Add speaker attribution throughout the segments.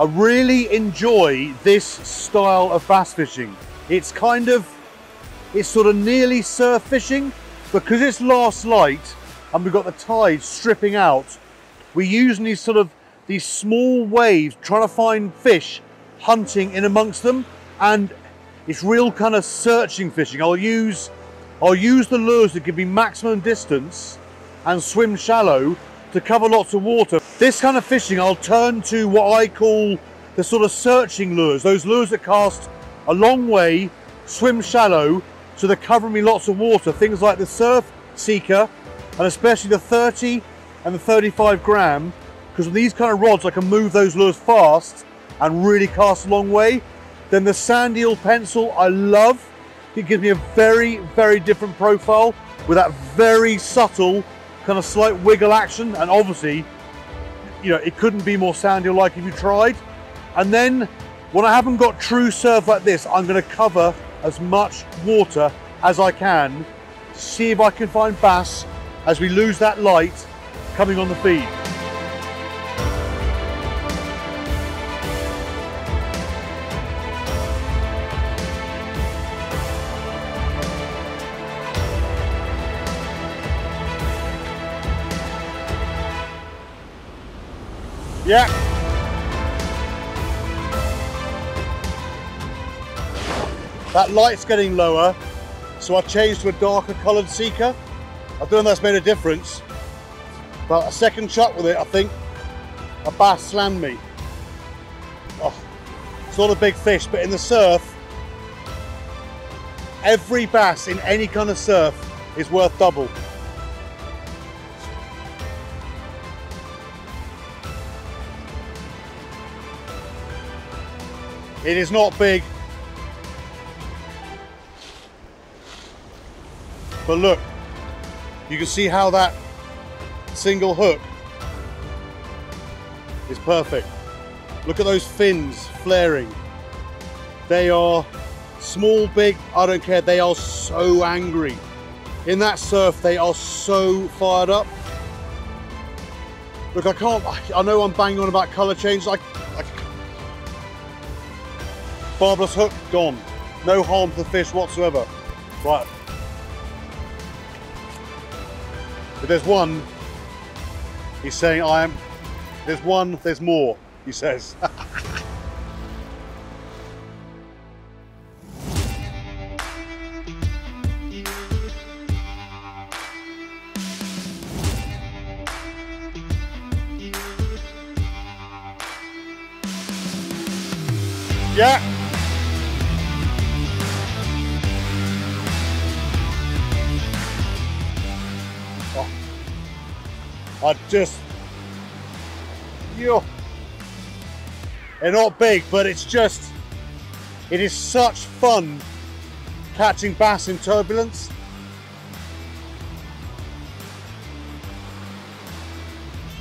Speaker 1: I really enjoy this style of bass fishing. It's kind of, it's sort of nearly surf fishing because it's last light and we've got the tide stripping out. We're using these sort of, these small waves, trying to find fish, hunting in amongst them. And it's real kind of searching fishing. I'll use, I'll use the lures that give me maximum distance and swim shallow to cover lots of water. This kind of fishing, I'll turn to what I call the sort of searching lures, those lures that cast a long way, swim shallow, so they're covering me lots of water. Things like the Surf Seeker, and especially the 30 and the 35 gram, because with these kind of rods, I can move those lures fast and really cast a long way. Then the Sand Eel pencil, I love. It gives me a very, very different profile with that very subtle kind of slight wiggle action. And obviously, you know, it couldn't be more Eel like if you tried. And then when I haven't got true surf like this, I'm gonna cover as much water as I can see if I can find bass as we lose that light coming on the feed. Yeah. That light's getting lower, so I changed to a darker coloured seeker. I don't know if that's made a difference, but a second shot with it, I think a bass slammed me. Oh, it's not a big fish, but in the surf, every bass in any kind of surf is worth double. It is not big. But look, you can see how that single hook is perfect. Look at those fins flaring. They are small, big, I don't care. They are so angry. In that surf, they are so fired up. Look, I can't, I know I'm banging on about colour change. I Barbless hook, gone. No harm to the fish whatsoever. Right. If there's one, he's saying I am, there's one, there's more, he says. yeah. I just, yo, they're not big, but it's just, it is such fun catching bass in turbulence.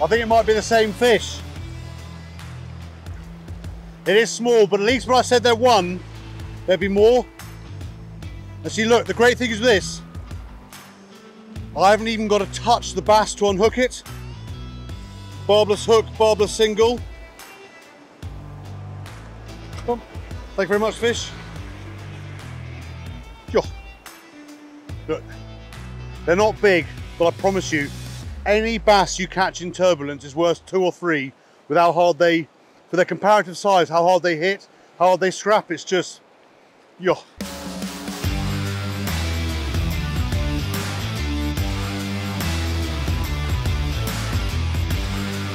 Speaker 1: I think it might be the same fish. It is small, but at least when I said there one, there'd be more. And see, look, the great thing is this, I haven't even got to touch the bass to unhook it. Barbless hook, barbless single. Thank you very much, fish. Look, they're not big, but I promise you, any bass you catch in turbulence is worth two or three with how hard they, for their comparative size, how hard they hit, how hard they scrap. It's just, yo.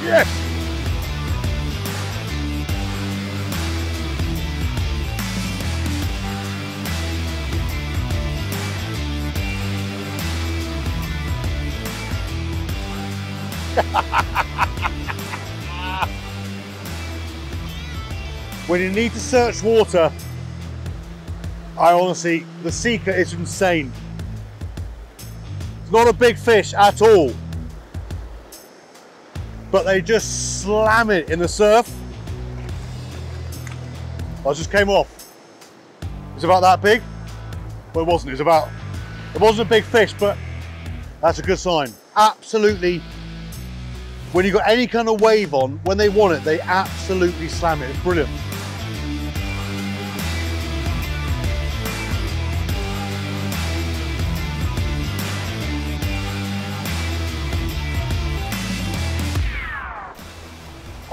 Speaker 1: Yes! when you need to search water, I honestly, the Seeker is insane. It's not a big fish at all but they just slam it in the surf. I just came off. It's about that big. Well, it wasn't. It was about, it wasn't a big fish, but that's a good sign. Absolutely When you've got any kind of wave on, when they want it, they absolutely slam it. It's brilliant.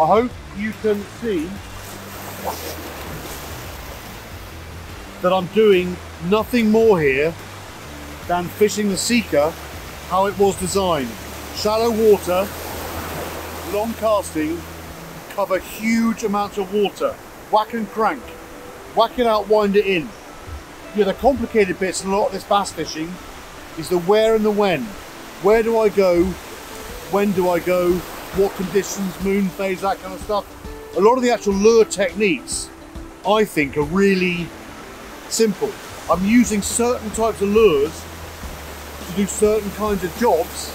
Speaker 1: I hope you can see that I'm doing nothing more here than fishing the Seeker how it was designed. Shallow water, long casting, cover huge amounts of water. Whack and crank. Whack it out, wind it in. The complicated bits in a lot of this bass fishing is the where and the when. Where do I go? When do I go? What conditions, moon phase, that kind of stuff. A lot of the actual lure techniques, I think, are really simple. I'm using certain types of lures to do certain kinds of jobs.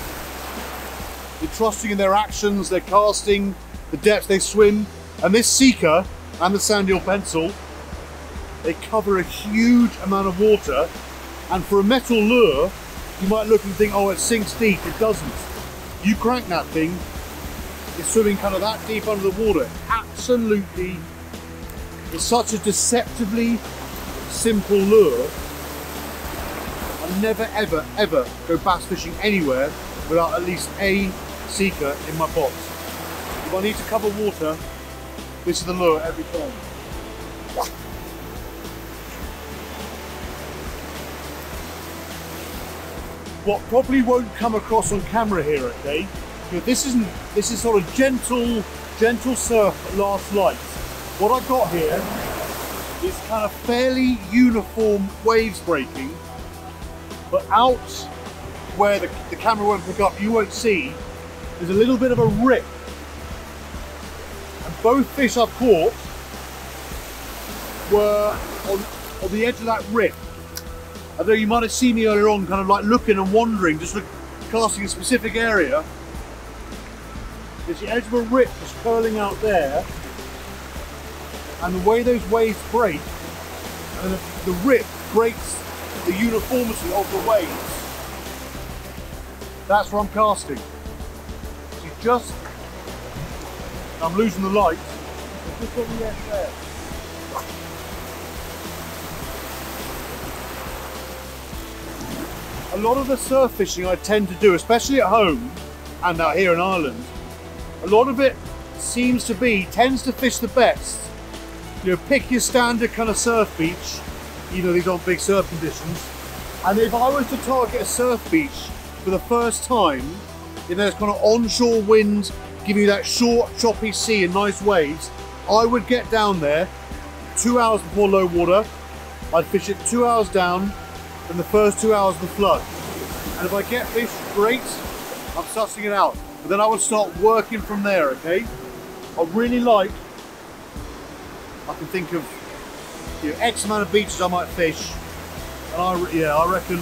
Speaker 1: You're trusting in their actions, their casting, the depth they swim. And this Seeker and the sand eel pencil, they cover a huge amount of water. And for a metal lure, you might look and think, oh, it sinks deep. It doesn't. You crank that thing, it's swimming kind of that deep under the water. Absolutely, it's such a deceptively simple lure. I never, ever, ever go bass fishing anywhere without at least a seeker in my box. If I need to cover water, this is the lure every time. What probably won't come across on camera here, okay? Know, this isn't. This is sort of gentle, gentle surf last light. What I've got here is kind of fairly uniform waves breaking, but out where the, the camera won't pick up, you won't see, there's a little bit of a rip. And both fish I've caught were on, on the edge of that rip. Although you might have seen me earlier on kind of like looking and wandering, just look, casting a specific area. There's the edge of a rip just curling out there. And the way those waves break, and the, the rip breaks the uniformity of the waves. That's where I'm casting. See, just, I'm losing the light, just on the edge there. A lot of the surf fishing I tend to do, especially at home and out here in Ireland, a lot of it seems to be, tends to fish the best. You know, pick your standard kind of surf beach, even though these aren't big surf conditions. And if I was to target a surf beach for the first time, if there's kind of onshore wind, giving you that short, choppy sea and nice waves, I would get down there two hours before low water. I'd fish it two hours down in the first two hours of the flood. And if I get fish, great, I'm sussing it out. Then I would start working from there, okay? I really like, I can think of you know, X amount of beaches I might fish. And I, yeah, I reckon,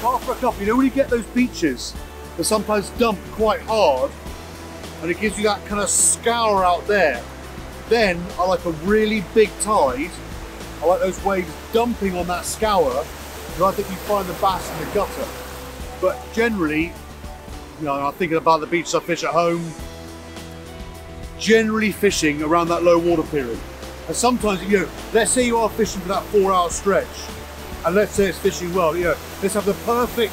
Speaker 1: from a couple, you know when you get those beaches that sometimes dump quite hard and it gives you that kind of scour out there, then I like a really big tide I like those waves dumping on that scour because I think you find the bass in the gutter. But generally, you know, I'm thinking about the beaches I fish at home, generally fishing around that low water period. And sometimes, you know, let's say you are fishing for that four hour stretch, and let's say it's fishing well, you know, let's have the perfect,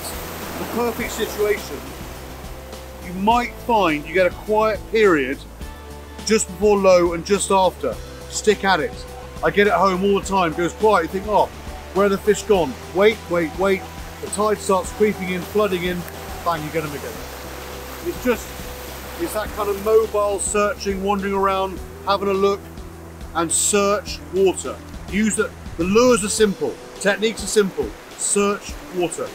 Speaker 1: the perfect situation. You might find you get a quiet period just before low and just after. Stick at it. I get it home all the time, goes quiet, you think, oh, where are the fish gone? Wait, wait, wait. The tide starts creeping in, flooding in, bang, you get them again. It's just, it's that kind of mobile searching, wandering around, having a look, and search water. Use it. The lures are simple, techniques are simple. Search water.